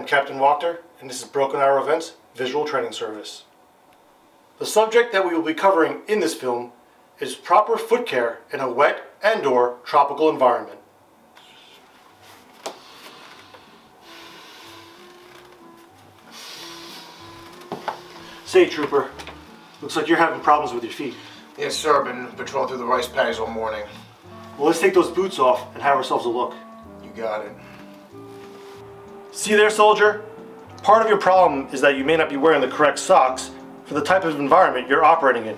am Captain Wachter, and this is Broken Arrow Events Visual Training Service. The subject that we will be covering in this film is proper foot care in a wet and or tropical environment. Say, Trooper, looks like you're having problems with your feet. Yes, sir. I've been patrolling through the rice paddies all morning. Well, let's take those boots off and have ourselves a look. You got it. See there, soldier? Part of your problem is that you may not be wearing the correct socks for the type of environment you're operating in.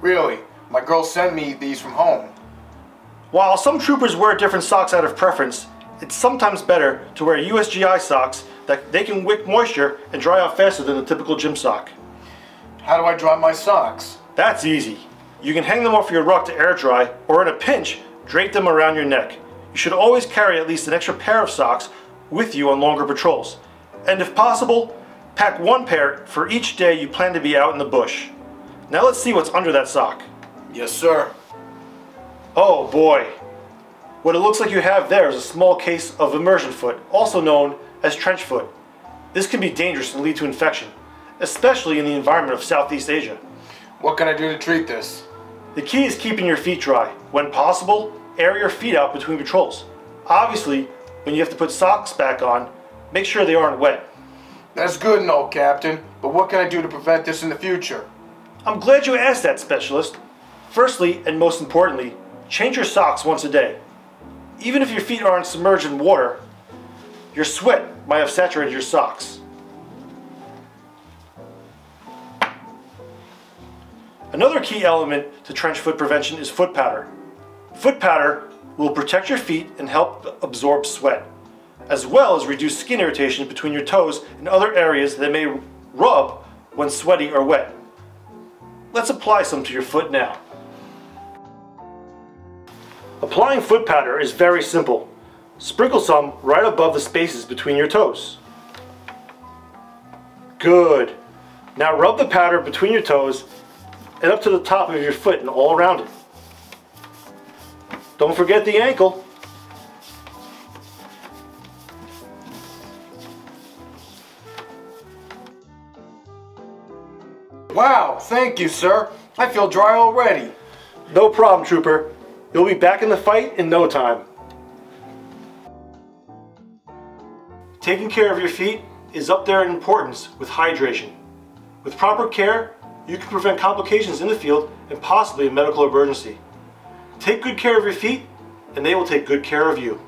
Really? My girl sent me these from home. While some troopers wear different socks out of preference, it's sometimes better to wear USGI socks that they can wick moisture and dry out faster than a typical gym sock. How do I dry my socks? That's easy. You can hang them off your ruck to air dry, or in a pinch, drape them around your neck. You should always carry at least an extra pair of socks with you on longer patrols. And if possible, pack one pair for each day you plan to be out in the bush. Now let's see what's under that sock. Yes, sir. Oh boy. What it looks like you have there is a small case of immersion foot, also known as trench foot. This can be dangerous and lead to infection, especially in the environment of Southeast Asia. What can I do to treat this? The key is keeping your feet dry. When possible, air your feet out between patrols. Obviously, when you have to put socks back on, make sure they aren't wet. That's good and all, Captain, but what can I do to prevent this in the future? I'm glad you asked that, Specialist. Firstly, and most importantly, change your socks once a day. Even if your feet aren't submerged in water, your sweat might have saturated your socks. Another key element to trench foot prevention is foot powder. Foot powder will protect your feet and help absorb sweat, as well as reduce skin irritation between your toes and other areas that may rub when sweaty or wet. Let's apply some to your foot now. Applying foot powder is very simple. Sprinkle some right above the spaces between your toes. Good. Now rub the powder between your toes and up to the top of your foot and all around it. Don't forget the ankle. Wow, thank you, sir. I feel dry already. No problem, Trooper. You'll be back in the fight in no time. Taking care of your feet is up there in importance with hydration. With proper care, you can prevent complications in the field and possibly a medical emergency. Take good care of your feet, and they will take good care of you.